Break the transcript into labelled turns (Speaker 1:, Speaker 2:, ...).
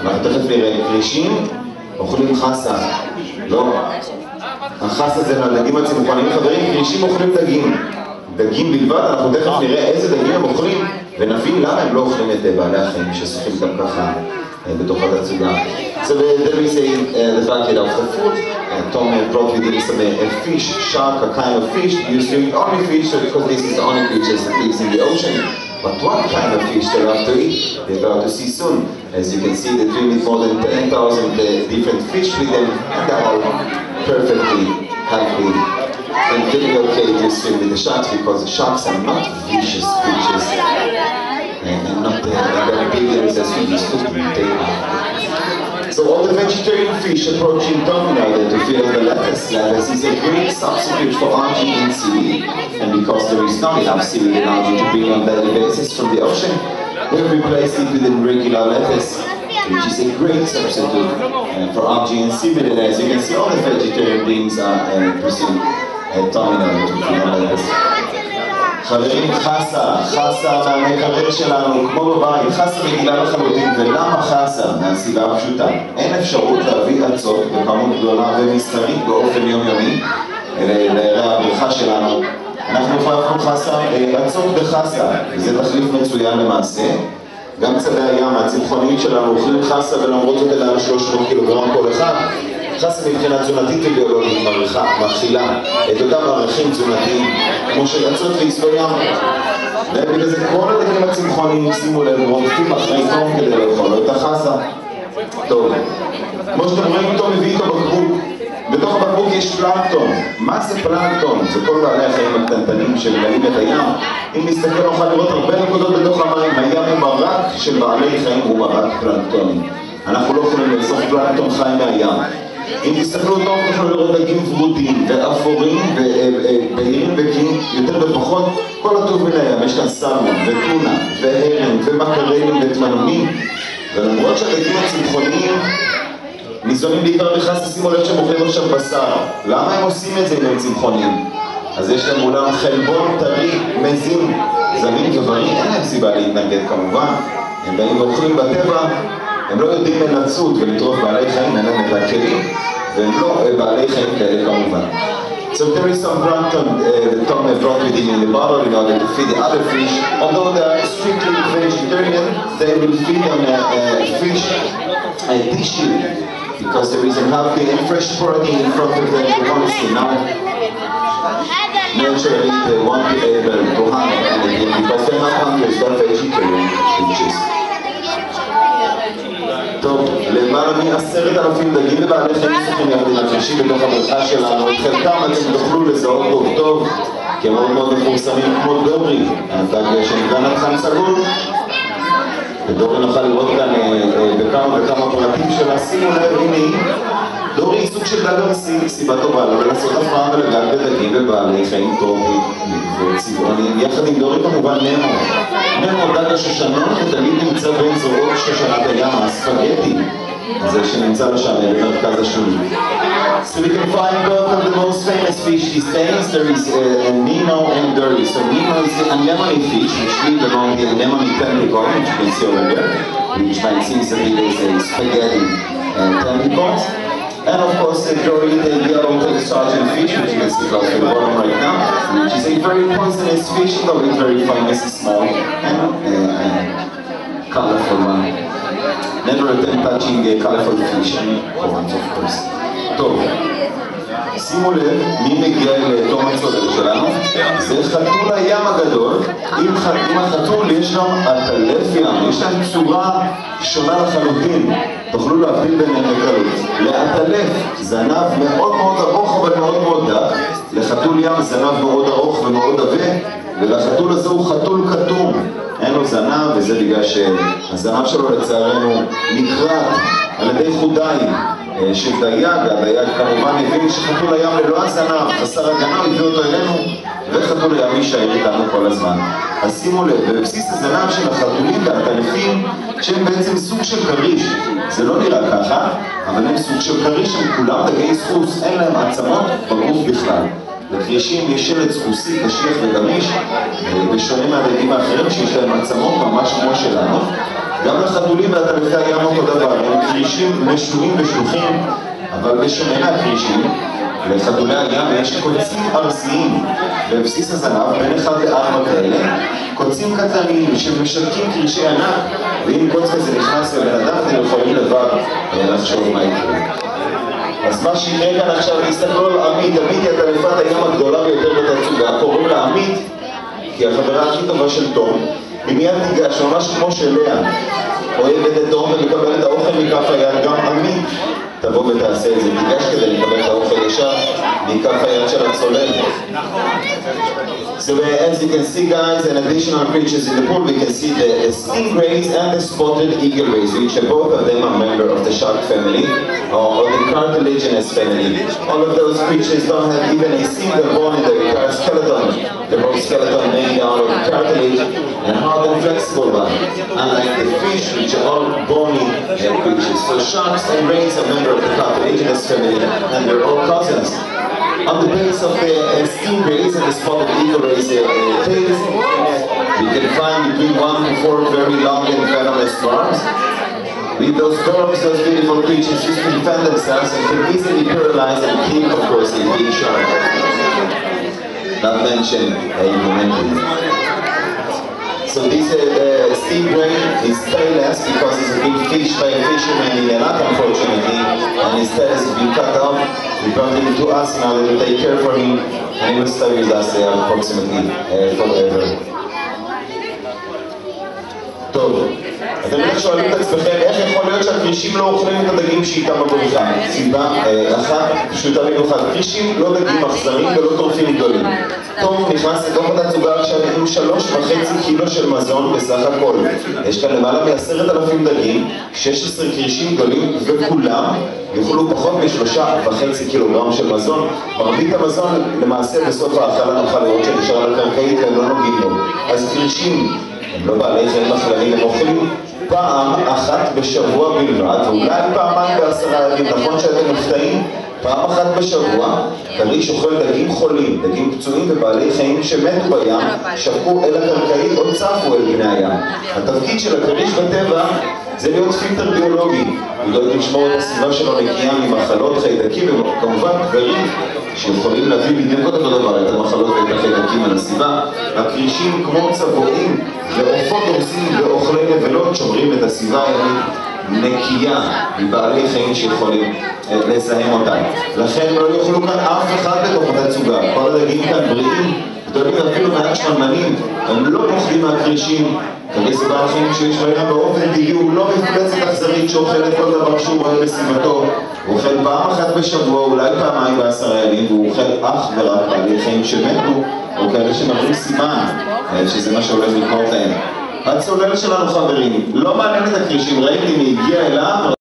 Speaker 1: אנחנו תכף נראה, כרישים אוכלים חסה, לא? החסה זה לדגים הצמחוניים, חברים, כרישים אוכלים דגים, דגים בלבד, אנחנו תכף נראה איזה דגים הם אוכלים ונבין למה הם לא אוכלים את בעלי החיים ששוחים גם ככה בתוך התצוגה. So there is a, uh, the bucket of the food, uh, Tom brought with him some a fish, shark, a kind of fish. But what kind of fish they love to eat? They're going to see soon. As you can see, they dream with more than 10,000 uh, different fish with them, and they're all perfectly healthy and feeling okay to swim with the sharks because sharks are not vicious creatures and, and not uh, very big as we food they are. So all the vegetarian fish approaching Domino to fill the lettuce. Lettuce is a great substitute for algae in seaweed. And because there is not enough seaweed and algae to bring on daily basis from the ocean, we've replaced it with regular lettuce which is a great substitute for algae and seaweed. And as you can see, all the vegetarian beings are uh, pursuing uh, Domino to fill the lettuce. חברים, חסה, חסה מהמקרר שלנו, כמו בבית, חסה רגילה לחלוטין, ולמה חסה? מהסיבה הפשוטה, אין אפשרות להביא אצות בכמות גדולה ומסחרית באופן יומיומי לערי הבריכה שלנו. אנחנו הפכנו חסה, אצות בחסה, וזה תחליף מצוין למעשה. גם צדי הים הצמחוניים שלנו אוכלים חסה ולמרות זאת אלא 300 קילוגרם כל אחד. חסה מבחינה תזונתית וביולוגית מעריכה, מכילה את אותם ערכים תזונתיים כמו של אצות ים ובגלל זה כל הדגים הצמחוניים, שימו לב, רודפים אחרי תום כדי לאכול את החסה. טוב, כמו שאתם רואים אותו מביא איתו בקבוק. בתוך הבקבוק יש פלנקטון מה זה פלנקטון? זה כל בעלי החיים הקטנטנים שמגלים את הים. אם נסתכל נוכל לראות הרבה נקודות בתוך המים. הים הוא מרק של בעלי חיים הוא מרק פלנקטוני אנחנו לא יכולים לאסוף פלנקטון חי מהים אם תסתכלו טוב תוכלו לראות דגים ורודים ואפורים ובהירים וכאים יותר ופחות כל הטוב מן הים, יש כאן סלמון וטונה והרם ומקרלים ותמנונים. ולמרות שהדגים הצמחוניים ניזונים בעיקר בחסה, שימו לב שהם אוכלים עכשיו בשר. למה הם עושים את זה אם הם צמחוניים? אז יש להם אולם חלבון טרי, מזין, זמין ובריא, אין להם סיבה להתנגד כמובן. הם באים ואוכלים בטבע הם לא יודעים לנצות ולטרוף בעלי חיים, אין להם את הכלים, והם לא בעלי חיים כאלה כמובן. So there is some plankton uh, that Tom brought with him in the bottle in order to feed the other fish. Although they are strictly vegetarian, they will feed on uh, uh, fish uh, tissue because there is a healthy and fresh protein in front of them. They want to now naturally they want to be able to hunt and again because they're not hunters, they're vegetarian creatures. טוב, למעלה מעשרת אלפים דגים ובעלי חיים צריכים יחד עם הקרישים בתוך הבריכה שלנו, את חלקם אתם תוכלו לזהות טוב טוב, כי הם מאוד מאוד מפורסמים כמו דוברי, הדג שנקרא נתחן סגול. ודורי נוכל לראות כאן בכמה וכמה פרטים שלה, שימו לב, הנה היא, דורי היא סוג של דג ארסי, סיבה טובה, לא לנסות אף פעם ולגעת בדגים ובעלי חיים טרופים וצבעוניים, יחד עם דורי כמובן נמו. נמו דג השושנון ותמיד נמצא בין זרועות שושנת הים, הספגטי, זה שנמצא לו שם במרכז השולי. So we can find both of the most famous fish these days. There is uh, Nemo and Dory. So Nemo is the anemone fish, which live along the anemone tentacle, which you can see over there, which might seem bit as a spaghetti uh, tentacles. And of course the Dory, the yellow sergeant fish, which you can see close to the bottom right now, which is a very poisonous fish, though it's very famous, small and uh, uh, colorful one. Never attempt touching a colorful fish, horns of course. טוב, שימו לב, מי מגיע אל תום הצולל שלנו? זה חתול הים הגדול, עם, ח... עם החתול יש גם עטלף ים, יש להם צורה שונה לחלוטין, תוכלו להבדיל ביניהם בקלות. לעטלף זנב מאוד מאוד ארוך אבל מאוד מאוד דק, לחתול ים זנב מאוד ארוך ומאוד עבה, ולחתול הזה הוא חתול כתום, אין לו זנב וזה בגלל שהזנב שלו לצערנו נקרט על ידי חודיים של דייג, הדייג כמובן הבין שחתול הים ללא הזנב, חסר הגנה, הביא אותו אלינו וחתול הים יישאר איתנו כל הזמן. אז שימו לב, בבסיס הזנב של החתולים והטלפים שהם בעצם סוג של כריש, זה לא נראה ככה, אבל הם סוג של כריש, הם כולם דגי סחוס, אין להם עצמות בגוף בכלל. לכרישים יש שלט סחוסי, קשיח וגמיש, בשונה מהדגים האחרים שיש להם עצמות ממש כמו שלנו. גם לחתולים והטלפי הים אותו דבר, הם כרישים משונים ושלוחים, אבל בשונה מהכרישים, לחתולי הים יש קוצים ארסיים. בבסיס הזנב, בין אחד לארבע כאלה, קוצים קטנים שמשקים קרישי ענק, ואם קוץ כזה נכנס לבן אדם, אתם יכולים לבד לחשוב מה יקרה. אז מה שיקרה כאן עכשיו, תסתכלו על עמית, עמית היא הטלפת הים הגדולה ביותר בתצוגה, קוראים לה עמית, כי החברה הכי טובה של תום, היא מיד תיגש, ממש כמו של לאה, אוהבת את תום ומקבלת האוכל מכף היד, גם עמית תבוא ותעשה את זה, תיגש כדי לקבל את האוכל ישר מכף היד של הצולל. So as you can see guys, and additional creatures in the pool, we can see the, the stingrays and the spotted eagle rays, which are both of them are member of the shark family, or, or the cartilaginous family. All of those creatures don't have even a single bone in their skeleton. The whole skeleton made out of cartilage and hard and one, unlike the fish, which are all bony uh, creatures. So sharks and rays are members of the cartilaginous family, and they're all cousins. On the base of the uh, stingrays and the spotted eagle rays uh, uh, tails, we can find between one to four very long and venomous barbs. With those dogs, those beautiful creatures used to defend themselves and can easily paralyze and kill, of course, a big shark. Not mention a human So this uh, stingray is tailless because it's a big fish by a fisherman in Iraq, unfortunately, and his tail has been cut off. We brought him to us now that we take care for him, and he will stay with us uh, approximately uh, forever. טוב, אתם בטח שואלים את עצמכם איך שהכרישים לא אוכלים את הדגים שאיתם בבריכה? סיבה אחת פשוטה במיוחד, כרישים לא דגים אכזרים ולא טורפים גדולים. תום נכנס לתוך התצוגה עם שלוש וחצי קילו של מזון בסך הכל. יש כאן למעלה מעשרת אלפים דגים, 16 כרישים גדולים וכולם יאכלו פחות משלושה וחצי קילוגרם של מזון. מרבית המזון למעשה בסוף האכלה נוכל לראות שנשאר על הקרקעית והם לא נוגעים בו. אז כרישים הם לא בעלי חיים מחלנים, הם אוכלים פעם אחת בשבוע בלבד, ואולי פעמיים בעשרה ימים, נכון שאתם מופתעים? פעם אחת בשבוע, כריש אוכל דגים חולים, דגים פצועים ובעלי חיים שמתו בים, שפכו אל הקרקעית או צפו אל בני הים. התפקיד של הכריש בטבע זה להיות פילטר ביולוגי, הוא דואג לשמור את הסביבה שלו נקייה ממחלות, חיידקים וכמובן דברים שיכולים להביא בדיוק אותו דבר, את המחלות ואת החיידקים על הסביבה. הכרישים כמו צבועים ועופות דורסים ואוכלי נבלות שומרים את הסביבה הימית נקייה מבעלי חיים שיכולים לזהם אותה. לכן לא יאכלו כאן אף אחד בתוך התצוגה. כל הדגים כאן בריאים, גדולים ואפילו מעט שמנמנים, הם לא פוחדים מהכרישים. חיים שיש בים באופן הוא לא מפלצת אכזרית שאוכלת כל דבר שהוא רואה בסביבתו. הוא אוכל פעם אחת בשבוע, אולי פעמיים בעשרה ימים, והוא אוכל אך ורק בעלי חיים שמתו, או כאלה שמראים סימן, שזה מה שהולך לקרות להם. הצולל שלנו חברים, לא מעניין את הכרישים, ראיתי מי הגיע אליו